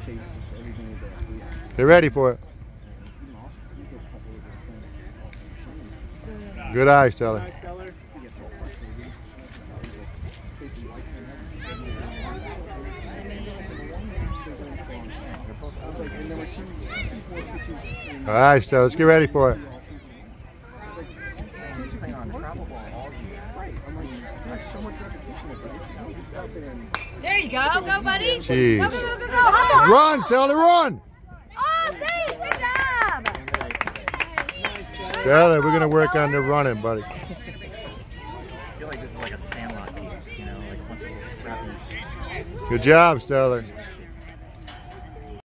chases, everything is there. Get ready for it. Even Austin, he did a couple of those things off the screen. Good eye, Stellar. He gets all frustrated. Casey White's I was like, and there were two, two more pitches in All right, Stellar. Let's get ready for it. I was like, these kids playing on travel ball all year. Right. I'm like, there's so much repetition of this. You know, just go out there There you go. Go, buddy. Jeez. Go, go, go, go, go. Hustle. Run, Stellar, run! Oh, see? Good job. Stellar, we're gonna work on the running, buddy. I feel like this is like a sandlot team, you know, like a bunch of little scrappy. Good job, Stellar.